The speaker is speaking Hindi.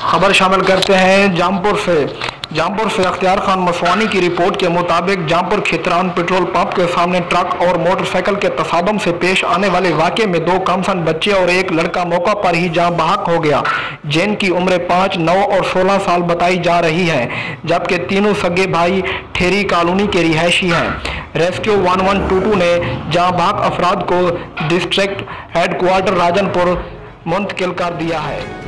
खबर शामिल करते हैं जामपुर से। जामपुर से अख्तियार खान मसवानी की रिपोर्ट के मुताबिक जामपुर खितरान पेट्रोल पंप के सामने ट्रक और मोटरसाइकिल के तसादम से पेश आने वाले वाक़े में दो कमसन बच्चे और एक लड़का मौका पर ही जहाँ बहक हो गया जिनकी उम्र पाँच, नौ और सोलह साल बताई जा रही है, जबकि तीनों सगे भाई ठेरी कॉलोनी के रिहायशी हैं। Rescue one one two two ने जहाँ बहक अफराद को डिस्ट्रिक्ट हेडक्वार्टर राजनपुर मुंतकिल कर दिया है।